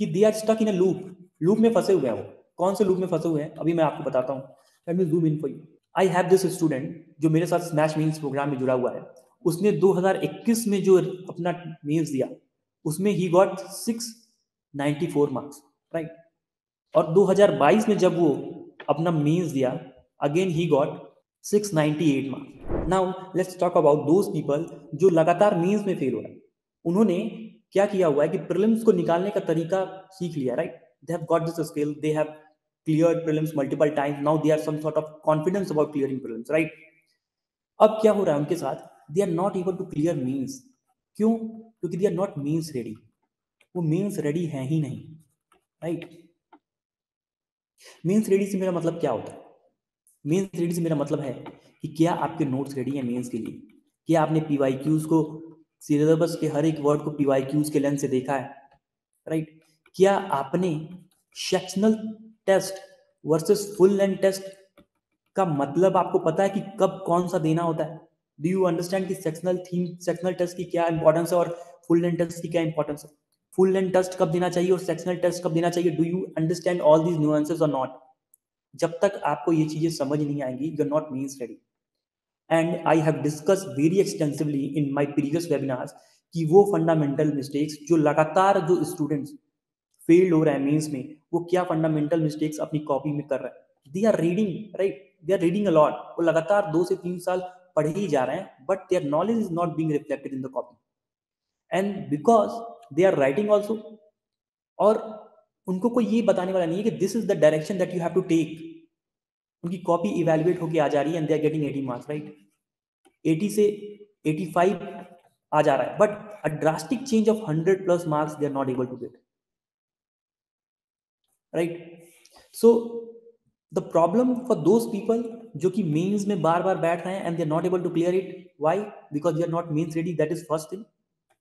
कि they are stuck in a loop loop में फंसे हुए हैं वो। कौन से लूप में फंसे हुए हैं? अभी मैं आपको बताता हूँ। Let me zoom in for you I have this student जो मेरे साथ स्मैश मीन्स प्रोग्राम में जुड़ा हुआ है। उसने 2021 में जो अपना मीन्स दिया, उसमें ही गॉट 694 मार्क्स राइट और 2022 में जब वो अपना मीन्स दिया again he got 698 marks now let's talk about those people जो लगातार मीन्स में फेल हो रहा है। उन्होंने क्या किया हुआ है कि प्रिलिम्स को निकालने का तरीका सीख लिया right they have got this skill they have cleared prelims multiple times, now they are some sort of confidence about clearing prelims, right? अब क्या हो रहा है उनके साथ? They are not able to clear means क्यों? क्योंकि they are not means ready वो मीन्स रेडी है ही नहीं राइट मीन्स रेडी से मेरा मतलब क्या होता है? मीन्स रेडी से मेरा मतलब है कि क्या आपके नोट्स रेडी हैं मीन्स के लिए? क्या आपने पीवाई क्यूज को सिलेबस के हर एक वर्ड को पीवाई क्यूज के लेंस से देखा है राइट क्या आपने sectional test versus full length test का मतलब आपको पता है कि कब कौन सा देना होता है? डू यू अंडरस्टैंड कि सेक्शनल थीम सेक्शनल टेस्ट की क्या इंपॉर्टेंस है और फुल लेंथ टेस्ट की क्या इंपॉर्टेंस है? फुल लेंथ टेस्ट कब देना चाहिए और सेक्शनल टेस्ट कब देना चाहिए? Do you understand all these nuances और नॉट जब तक आपको ये चीज़ें समझ नहीं आएँगी you are not means ready and I have discuss very extensively in my previous webinars कि वो फंडामेंटल मिस्टेक्स जो लगातार जो स्टूडेंट्स फेल्ड हो रहे हैं मीन्स में, वो क्या फंडामेंटल मिस्टेक्स अपनी कॉपी में कर रहे हैं? They are reading right they are reading a lot वो लगातार दो से तीन साल पढ़े ही जा रहे हैं but their knowledge is not being reflected in the copy and because they are writing also और उनको कोई ये बताने वाला नहीं है कि this is the direction that you have to take उनकी कॉपी इवेल्युएट होकर आ जा रही है and they are getting 80 marks right 80 से 85 आ जा रहा है but a drastic change of 100 plus marks they are not able to get right so the problem for those people जो कि मेन्स में बार बार बैठ रहे हैं and they are not able to clear it why because you are not mains ready that is first thing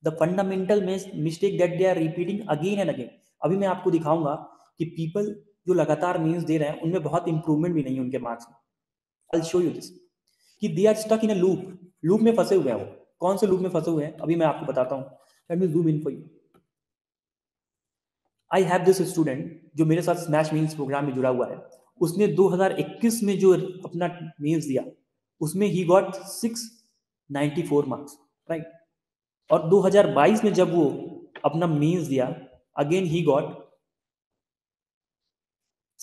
the fundamental mistake that they are repeating again and again अभी मैं आपको दिखाऊँगा कि पीपल जो लगातार मीन्स दे रहे हैं, उनमें बहुत इंप्रूवमेंट भी नहीं है उनके मार्क्स में। आई शो यू दिस कि they are stuck in a loop loop में फंसे हुए हैं वो। कौन से लूप में फंसे हुए हैं? अभी मैं आपको बताता हूँ। Let me zoom in for you I have this student जो मेरे साथ स्मैश मीन्स प्रोग्राम में जुड़ा हुआ है। उसने 2021 में जो अपना मीन्स दिया, उसमें ही गॉट 694 मार्क्स राइट और 2022 में जब वो अपना मीन्स दिया अगेन ही गॉट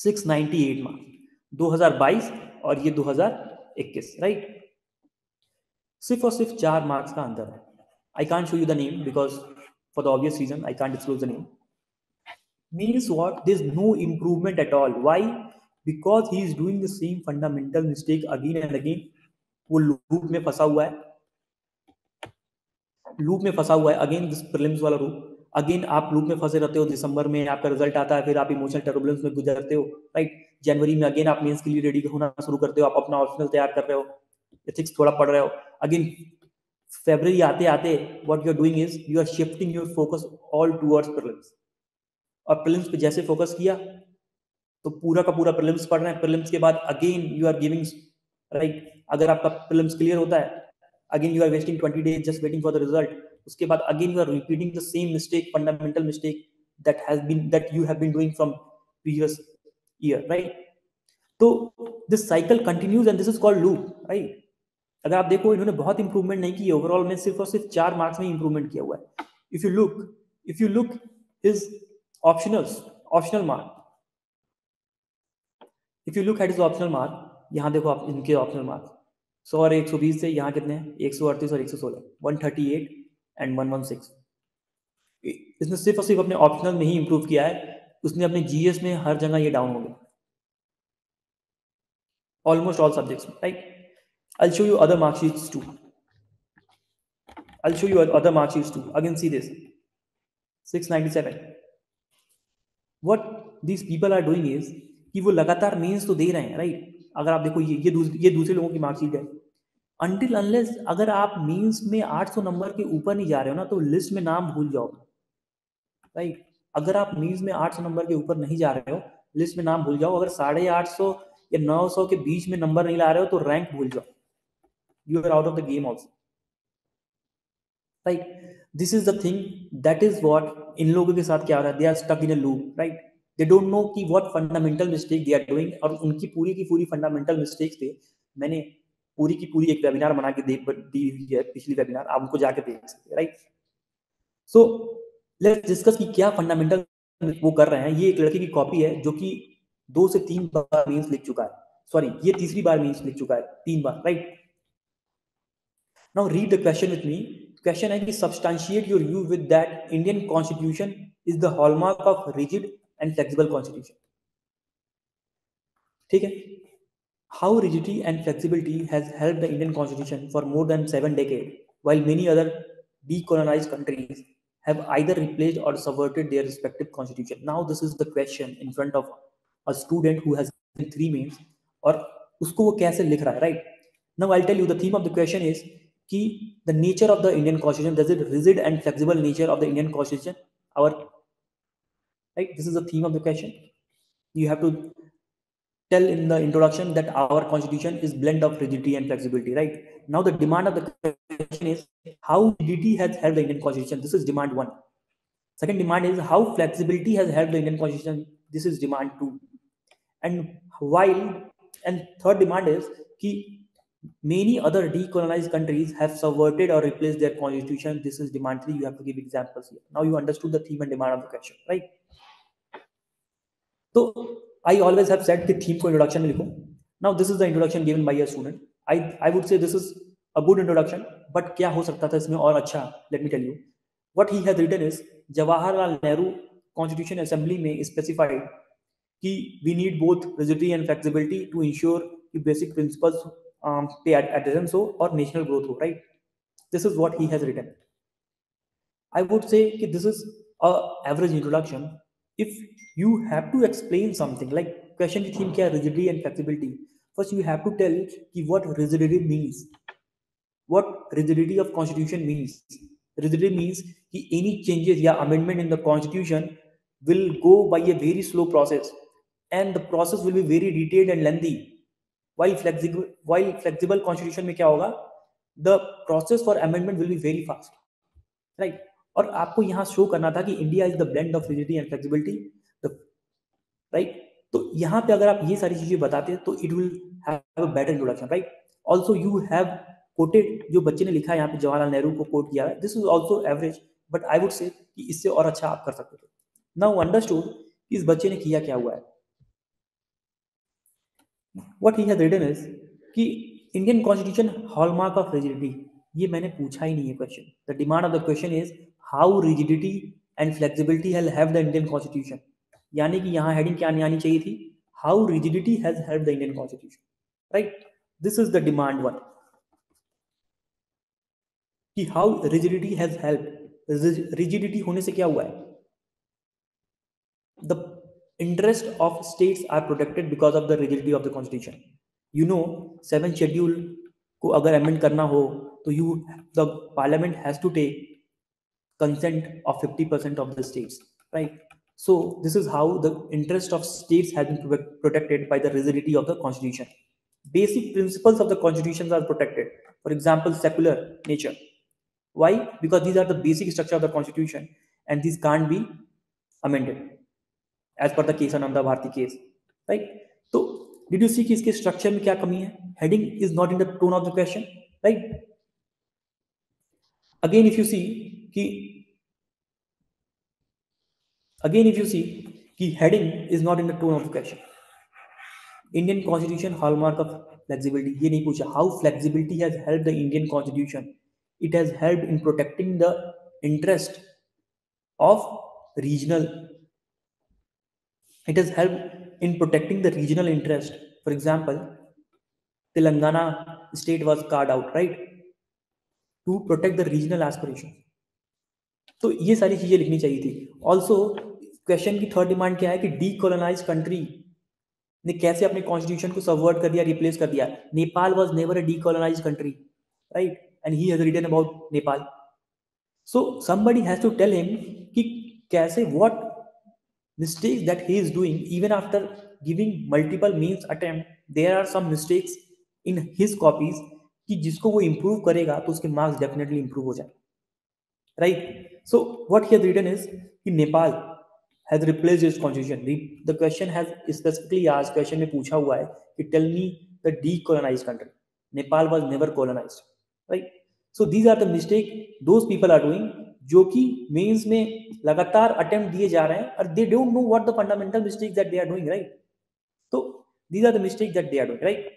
698 मार्क्स। 2022 और ये 2021 राइट सिर्फ़ और सिर्फ़ चार मार्क्स का अंतर है। I can't show you the name because for the obvious reason I can't disclose the name means what? There's no improvement at all. Why? Because he is doing the same fundamental mistake again and again. वो loop में फंसा हुआ है। Loop में फंसा हुआ है। Again this prelims वाला रूप अगेन आप लूप में फंसे रहते हो दिसंबर में आपका रिज़ल्ट आता है, फिर आप इमोशनल टर्बुलेंस में गुजरते हो राइट जनवरी में अगेन आप मेंस के लिए रेडी होना शुरू करते हो, आप अपना ऑप्शनल तैयार कर रहे हो एथिक्स थोड़ा पढ़ रहे हो। अगेन फेब्रवरी आते आते what you are doing is you are shifting your focus all towards prelims और प्रिलिम्स पे जैसे फोकस किया तो पूरा का पूरा प्रिलिम्स पढ़ रहे हैं। प्रिलिम्स के बाद again you are giving right अगर आपका प्रिलिम्स क्लियर होता है again you are wasting twenty days just waiting for the result उसके बाद again you are repeating the same mistake fundamental mistake that has been that you have been doing from previous year right तो this cycle continues and this is called loop right अगर आप देखो, इन्होंने बहुत improvement नहीं की overall में सिर्फ़ और सिर्फ़ चार मार्क्स में इंप्रूवमेंट किया हुआ है। If you look if you look his optionals, optional mark. If you look at his optional mark, यहाँ देखो आप इनके ऑप्शनल मार्क सौ और एक सौ बीस से यहाँ कितने हैं? एक सौ अड़तीस और एक सौ सोलह। One thirty eight and one one six इसने सिर्फ़ और सिर्फ़ अपने ऑप्शनल में ही इंप्रूव किया है। उसने अपने जीएस में हर जगह ये डाउन हो गया almost all subjects right I'll show you other mark sheets too. I'll show you other mark sheets too. Again, see this. 697. What this people are doing is कि वो लगातार मेंस तो दे रहे हैं राइट अगर आप देखो ये ये, दूस, ये दूसरे लोगों की मार्कशीट है। अनटिल अनलेस अगर आप मीन्स में 800 नंबर के ऊपर नहीं जा रहे हो ना तो लिस्ट में नाम भूल जाओ। राइट अगर आप मीन्स में 800 नंबर के ऊपर नहीं जा रहे हो लिस्ट में नाम भूल जाओ। अगर साढ़े आठ सौ या नौ सौ के बीच में नंबर नहीं ला रहे हो तो रैंक भूल जाओ। You are out of the game also right this is the thing that is what इन लोगों के साथ क्या हो रहा है? They are stuck in a loop right they don't know कि what fundamental mistake they are doing और उनकी पूरी की पूरी फंडामेंटल मिस्टेक्स थे। मैंने पूरी की पूरी एक वेबिनार बना के दी हुई है, पिछली वेबिनार आप उनको जाके देख सकते हैं राइट सो लेट्स डिस्कस कि क्या फंडामेंटल वो कर रहे हैं। ये एक लड़के की कॉपी है, जो कि दो से तीन बार मीन्स लिख चुका है। सॉरी ये तीसरी बार मीन्स लिख चुका है, तीन बार right now read the question with me question है कि substantiate your view with that Indian constitution is the hallmark of rigid and flexible constitution ठीक है? How rigidity and flexibility has help the Indian constitution for more than seven decade while many other decolonized countries have either replaced or subverted their respective constitution. Now, this is the question in front of a student who has three means और उसको वो कैसे लिख रहा है right now I tell you the theme of the question is कि the nature of the Indian constitution does it rigid and flexible nature of the Indian constitution our right this is the theme of the question you have to tell in the introduction that our constitution is blend of rigidity and flexibility right? Now the demand of the question is how rigidity has helped the indian constitution? This is demand one. Second demand is how flexibility has helped the indian constitution? This is demand two. And while and third demand is ki many other decolonized countries have subverted or replaced their constitution. This is demand three. You have to give examples here. Now you understood the theme and demand of the question right तो I always have set कि theme को introduction में लिखो। Now this is the introduction given by a student I I would say this is a good introduction but क्या हो सकता था इसमें और अच्छा? Let me tell you what he has written is Jawaharlal Nehru constitution assembly में specified कि we need both rigidity and flexibility to ensure कि बेसिक प्रिंसिपल्स पे एडहेरेंस हो और नेशनल ग्रोथ हो right this is what he has written I would say this is a average introduction if you have to explain something like question की theme क्या है rigidity and flexibility first you have to tell कि what rigidity means what rigidity of constitution means rigidity means कि any changes या amendment in the constitution will go by a very slow process and the process will be very detailed and lengthy while flexible while flexible constitution में क्या होगा the process for amendment will be very fast right और आपको यहाँ show करना था कि India is the blend of rigidity and flexibility right तो यहाँ पे अगर आप ये सारी चीज़ें बताते हैं तो it will have a better introduction right also you have quoted जो बच्चे ने लिखा है यहाँ पे, जवाहरलाल नेहरू को कोट किया है this is also average but I would say कि इससे और अच्छा आप कर सकते थे। नाउ अंडरस्टूड इस बच्चे ने किया क्या हुआ है। What he has written is कि Indian constitution hallmark of rigidity ये मैंने पूछा ही नहीं है question the demand of the question is how rigidity and flexibility have have the Indian constitution यानी कि यहाँ हेडिंग क्या नहीं आनी चाहिए थी? How rigidity has help the Indian constitution right this is the demand one कि how rigidity has help rigidity होने से क्या हुआ है? The interest of states are protected because of the rigidity of the constitution you know seven schedule को अगर amend करना हो तो you the parliament has to take consent of 50% of the states, right? So this is how the interest of states has been protected by the rigidity of the constitution. Basic principles of the constitutions are protected. For example, secular nature. Why? Because these are the basic structure of the constitution and these can't be amended as per the case Ananda Bharti case, right? So did you see कि इसके structure में क्या कमी है? Heading is not in the tone of the question, right? Again, if you see कि again if you see कि heading is not in the tone of question Indian constitution hallmark of flexibility ये नहीं पूछा how flexibility has help the Indian constitution it has help in protecting the interest of regional it has help in protecting the regional interest for example Telangana state was carved out right to protect the regional aspiration तो ये सारी चीज़ें लिखनी चाहिए थी। Also question की third demand क्या है कि डीकोलोनाइज कंट्री ने कैसे अपने कॉन्स्टिट्यूशन को सबवर्ट कर दिया रिप्लेस कर दिया? Nepal was never a decolonise country right and he has written about Nepal. So somebody has to tell him कि कैसे what mistakes that he is doing even after giving multiple means attempt there are some mistakes in his copies कि जिसको वो improve करेगा तो उसके marks definitely improve हो जाए right so what he's Nepal replaced its constitution the, the question has specifically asked question में पूछा हुआ है कि tell me the decolonized country Nepal was never colonized right so these are the mistake those people are doing जो कि mains में लगातार attempt दिए जा रहे हैं और they don't know what the fundamental mistake that they are doing right तो these are the mistakes that they are doing right